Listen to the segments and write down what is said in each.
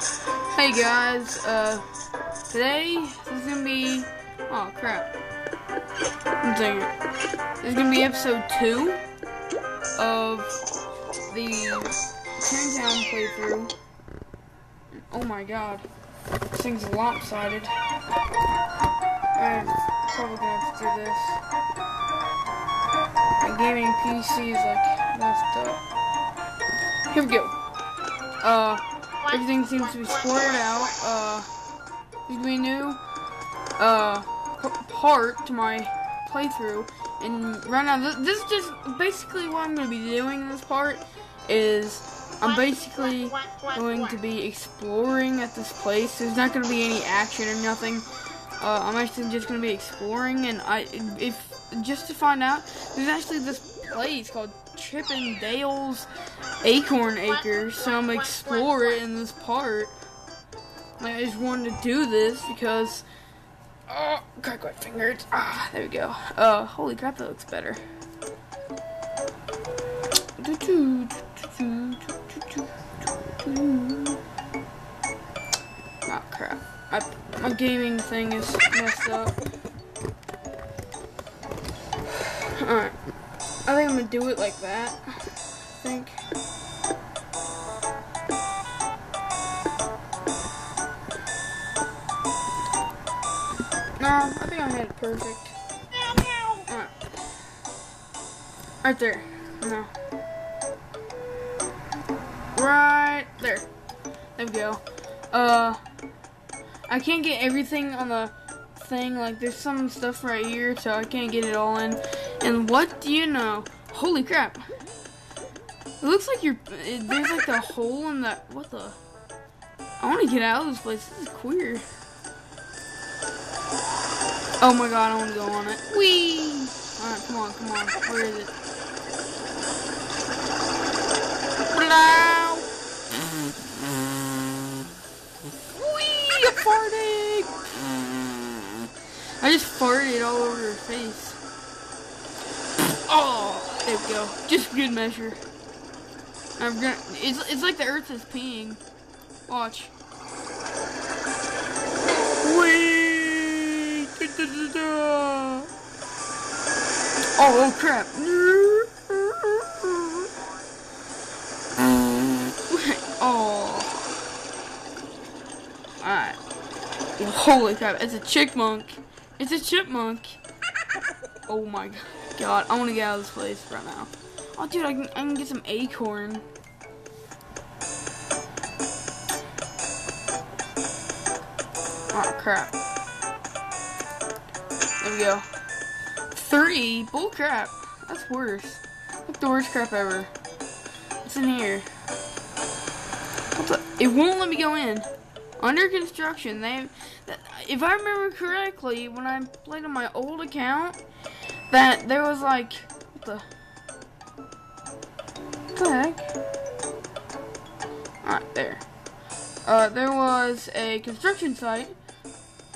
Hey guys, uh, today is gonna be, oh crap, I'm saying This is gonna be episode two of the Town playthrough. Oh my god, this thing's lopsided. I'm probably gonna have to do this. My gaming PC is like messed up. Here we go. Uh, everything seems to be sorted out. Uh, there's be a new, uh, part to my playthrough. And right now, this, this is just basically what I'm gonna be doing in this part. Is I'm basically going to be exploring at this place. There's not gonna be any action or nothing. Uh, I'm actually just gonna be exploring, and I, if just to find out, there's actually this place called Chip 'n Dale's Acorn Acre, so I'm gonna explore it in this part. Like, I just wanted to do this because, oh, crack my fingers. Ah, there we go. Uh, holy crap, that looks better. Oh crap. My, my gaming thing is messed up. Alright. I think I'm gonna do it like that. Think. No, I think I had it perfect. Alright. Right there. No. Right there. There we go. Uh, I can't get everything on the thing. Like, there's some stuff right here, so I can't get it all in. And what do you know? Holy crap. It looks like you're, it, there's like a hole in that, what the? I want to get out of this place. This is queer. Oh my god, I want to go on it. Whee! Alright, come on, come on. Where is it? Blow! Whee! I'm farting! I just farted all over her face. Oh, there we go. Just good measure. I'm gonna. It's it's like the Earth is peeing. Watch. Wait. Da, da, da, oh, oh crap. oh. Alright. Holy crap, it's a chipmunk. It's a chipmunk. Oh my god god, I want to get out of this place right now. Oh, dude, I can, I can get some acorn. Oh, crap. There we go. Three? Bull crap. That's worse. That's the worst crap ever. What's in here? What the? It won't let me go in. Under construction. They, if I remember correctly, when I played on my old account, that there was like what the, the heck? Alright, there. Uh, there was a construction site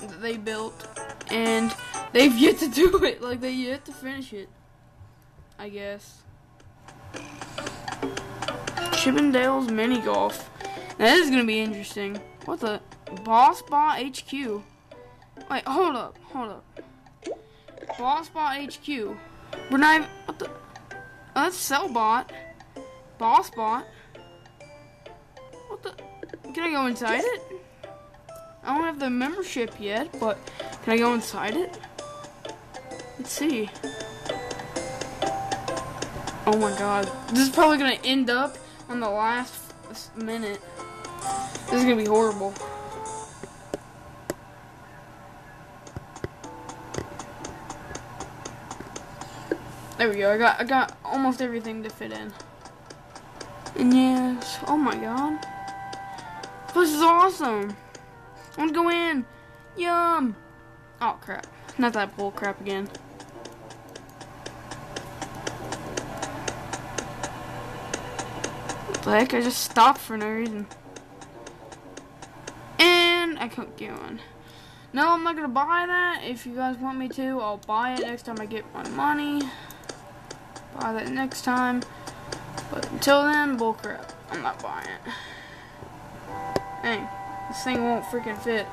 that they built, and they've yet to do it. Like they yet to finish it. I guess. Chip 'n Dale's mini golf. Now, this is gonna be interesting. What the Bossbot HQ? Wait, hold up, hold up. Bossbot HQ. We're not even, what the? Oh, that's Sellbot. Bossbot. What the? Can I go inside it? I don't have the membership yet, but can I go inside it? Let's see. Oh my god. This is probably gonna end up on the last minute. This is gonna be horrible. There we go. I got I got almost everything to fit in. And yes, oh my god. This is awesome. I want to go in. Yum. Oh crap. Not that bull crap again. What the heck? I just stopped for no reason. And I couldn't get one. No, I'm not gonna buy that. If you guys want me to, I'll buy it next time I get my money buy that next time. But until then, bullcrap. I'm not buying it. Dang, this thing won't freaking fit.